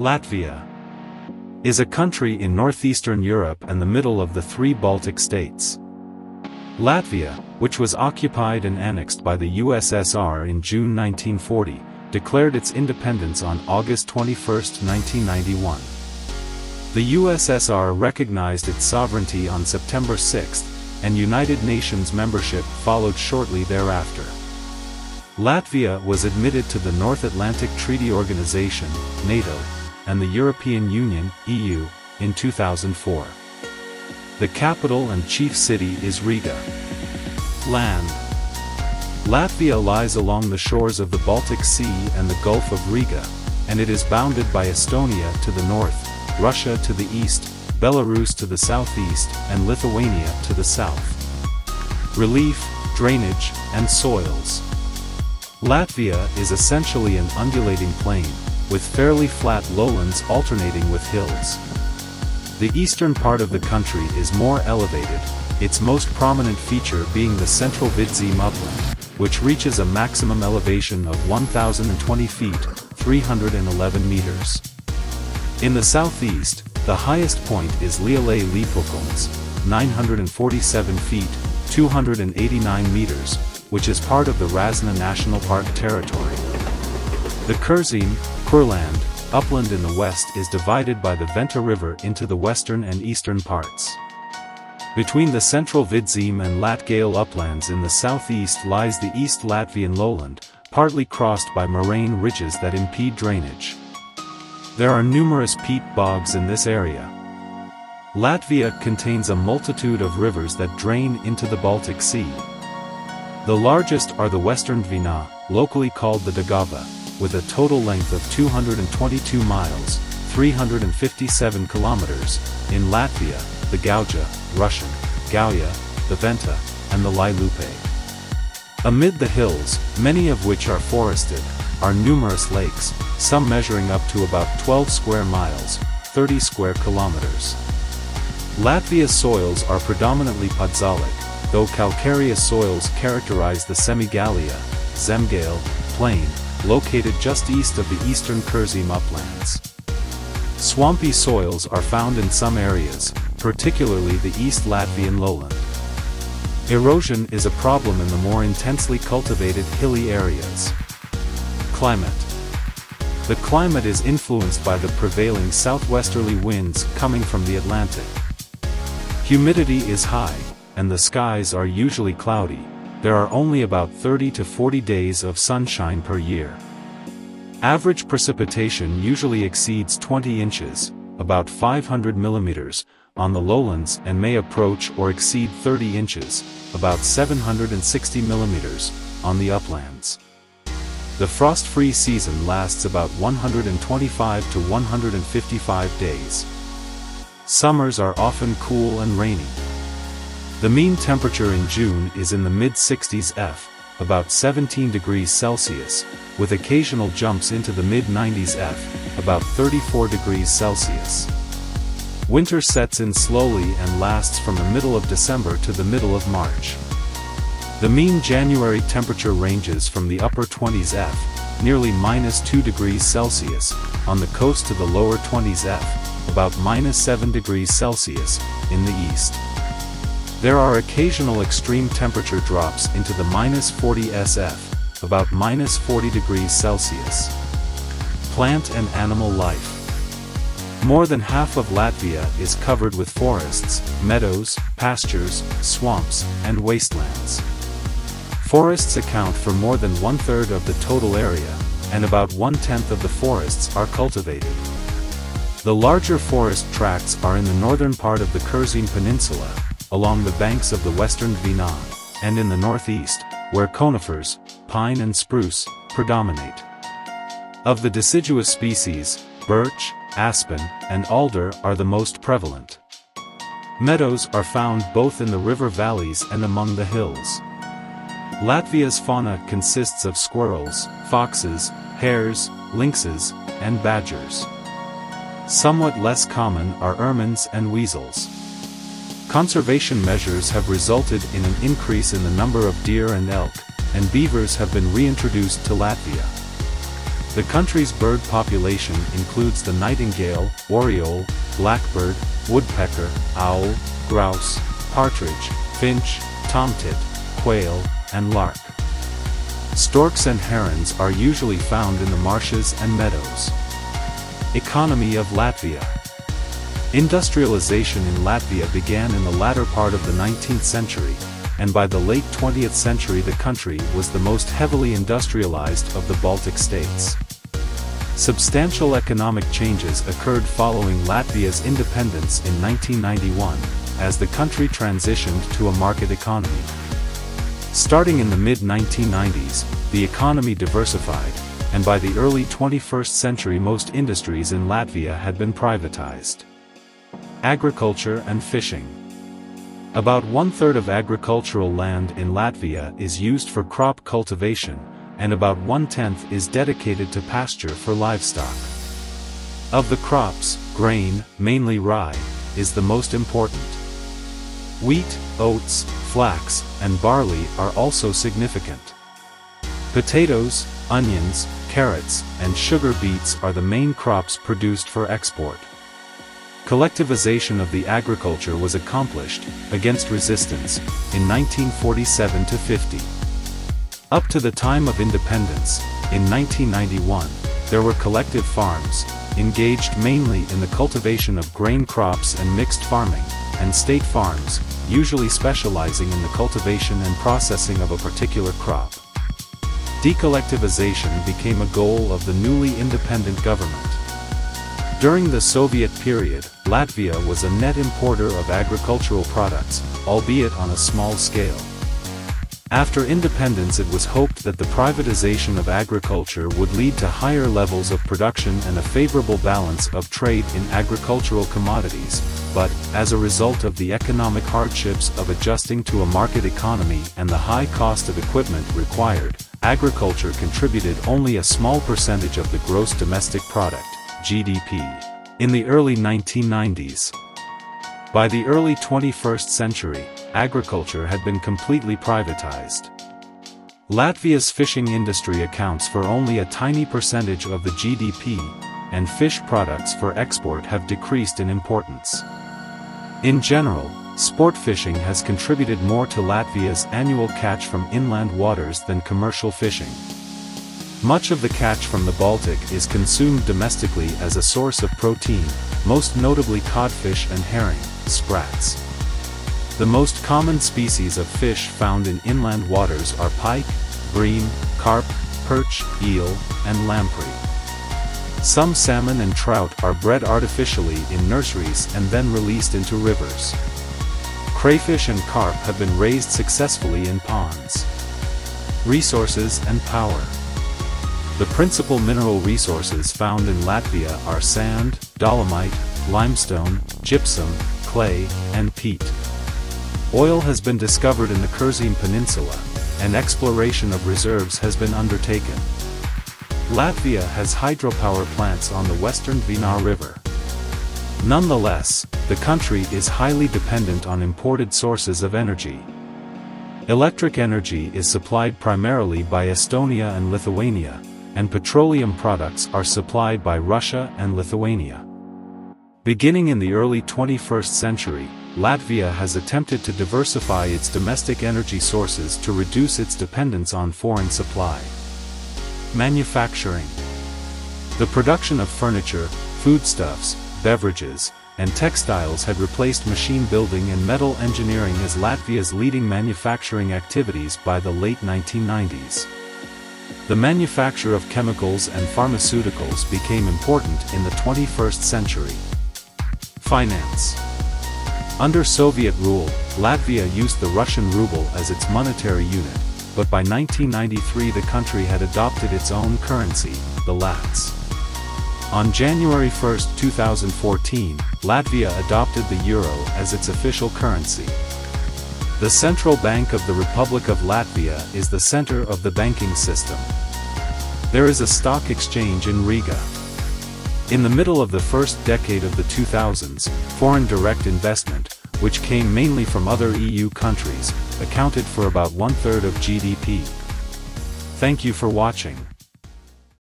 Latvia is a country in northeastern Europe and the middle of the three Baltic states. Latvia, which was occupied and annexed by the USSR in June 1940, declared its independence on August 21, 1991. The USSR recognized its sovereignty on September 6, and United Nations membership followed shortly thereafter. Latvia was admitted to the North Atlantic Treaty Organization, NATO, and the European Union, EU, in 2004. The capital and chief city is Riga. Land Latvia lies along the shores of the Baltic Sea and the Gulf of Riga, and it is bounded by Estonia to the north, Russia to the east, Belarus to the southeast, and Lithuania to the south. Relief, drainage, and soils. Latvia is essentially an undulating plain, with fairly flat lowlands alternating with hills. The eastern part of the country is more elevated, its most prominent feature being the central Vidzeme upland, which reaches a maximum elevation of 1,020 feet, 311 meters. In the southeast, the highest point is Lielais Liepkalns, 947 feet, 289 meters, which is part of the Rāzna National Park territory. The Kurzeme, Kurland, upland in the west is divided by the Venta River into the western and eastern parts. Between the central Vidzeme and Latgale uplands in the southeast lies the East Latvian lowland, partly crossed by moraine ridges that impede drainage. There are numerous peat bogs in this area. Latvia contains a multitude of rivers that drain into the Baltic Sea. The largest are the Western Dvina, locally called the Daugava, with a total length of 222 miles, 357 kilometers, in Latvia, the Gauja, Russian, Gauja, the Venta, and the Lielupe. Amid the hills, many of which are forested, are numerous lakes, some measuring up to about 12 square miles, 30 square kilometers. Latvia's soils are predominantly podzolic, though calcareous soils characterize the Semigalia, Zemgale, plain, located just east of the eastern Kurzeme uplands. Swampy soils are found in some areas, particularly the East Latvian lowland. Erosion is a problem in the more intensely cultivated hilly areas. Climate The climate is influenced by the prevailing southwesterly winds coming from the Atlantic. Humidity is high, and the skies are usually cloudy, there are only about 30 to 40 days of sunshine per year. Average precipitation usually exceeds 20 inches, about 500 millimeters, on the lowlands and may approach or exceed 30 inches, about 760 millimeters, on the uplands. The frost-free season lasts about 125 to 155 days. Summers are often cool and rainy. The mean temperature in June is in the mid-60s F, about 17 degrees Celsius, with occasional jumps into the mid-90s F, about 34 degrees Celsius. Winter sets in slowly and lasts from the middle of December to the middle of March. The mean January temperature ranges from the upper 20s F, nearly minus 2 degrees Celsius, on the coast to the lower 20s F, about minus 7 degrees Celsius, in the east. There are occasional extreme temperature drops into the minus 40 SF, about minus 40 degrees Celsius. Plant and animal life. More than half of Latvia is covered with forests, meadows, pastures, swamps, and wastelands. Forests account for more than one-third of the total area, and about one-tenth of the forests are cultivated. The larger forest tracts are in the northern part of the Kurzeme Peninsula, along the banks of the western Dvina, and in the northeast, where conifers, pine and spruce, predominate. Of the deciduous species, birch, aspen, and alder are the most prevalent. Meadows are found both in the river valleys and among the hills. Latvia's fauna consists of squirrels, foxes, hares, lynxes, and badgers. Somewhat less common are ermines and weasels. Conservation measures have resulted in an increase in the number of deer and elk, and beavers have been reintroduced to Latvia. The country's bird population includes the nightingale, oriole, blackbird, woodpecker, owl, grouse, partridge, finch, tomtit, quail, and lark. Storks and herons are usually found in the marshes and meadows. Economy of Latvia Industrialization in Latvia began in the latter part of the 19th century, and by the late 20th century the country was the most heavily industrialized of the Baltic states. Substantial economic changes occurred following Latvia's independence in 1991, as the country transitioned to a market economy. Starting in the mid-1990s, the economy diversified, and by the early 21st century most industries in Latvia had been privatized. Agriculture and fishing. About one-third of agricultural land in Latvia is used for crop cultivation, and about one-tenth is dedicated to pasture for livestock. Of the crops, grain, mainly rye, is the most important. Wheat, oats, flax, and barley are also significant. Potatoes, onions, carrots, and sugar beets are the main crops produced for export. Collectivization of the agriculture was accomplished, against resistance, in 1947 to 50. Up to the time of independence, in 1991, there were collective farms, engaged mainly in the cultivation of grain crops and mixed farming, and state farms, usually specializing in the cultivation and processing of a particular crop. Decollectivization became a goal of the newly independent government. During the Soviet period, Latvia was a net importer of agricultural products, albeit on a small scale. After independence it was hoped that the privatization of agriculture would lead to higher levels of production and a favorable balance of trade in agricultural commodities, but, as a result of the economic hardships of adjusting to a market economy and the high cost of equipment required, agriculture contributed only a small percentage of the gross domestic product. GDP. In the early 1990s. By the early 21st century, agriculture had been completely privatized. Latvia's fishing industry accounts for only a tiny percentage of the GDP, and fish products for export have decreased in importance. In general, sport fishing has contributed more to Latvia's annual catch from inland waters than commercial fishing. Much of the catch from the Baltic is consumed domestically as a source of protein, most notably codfish and herring, sprats. The most common species of fish found in inland waters are pike, bream, carp, perch, eel, and lamprey. Some salmon and trout are bred artificially in nurseries and then released into rivers. Crayfish and carp have been raised successfully in ponds. Resources and power. The principal mineral resources found in Latvia are sand, dolomite, limestone, gypsum, clay, and peat. Oil has been discovered in the Kurzeme Peninsula, and exploration of reserves has been undertaken. Latvia has hydropower plants on the western Dvīņa River. Nonetheless, the country is highly dependent on imported sources of energy. Electric energy is supplied primarily by Estonia and Lithuania, and petroleum products are supplied by Russia and Lithuania. Beginning in the early 21st century, Latvia has attempted to diversify its domestic energy sources to reduce its dependence on foreign supply. Manufacturing The production of furniture, foodstuffs, beverages, and textiles had replaced machine building and metal engineering as Latvia's leading manufacturing activities by the late 1990s. The manufacture of chemicals and pharmaceuticals became important in the 21st century. Finance Under Soviet rule, Latvia used the Russian ruble as its monetary unit, but by 1993 the country had adopted its own currency, the lats. On January 1, 2014, Latvia adopted the euro as its official currency. The Central Bank of the Republic of Latvia is the center of the banking system. There is a stock exchange in Riga. In the middle of the first decade of the 2000s, foreign direct investment, which came mainly from other EU countries, accounted for about one-third of GDP. Thank you for watching.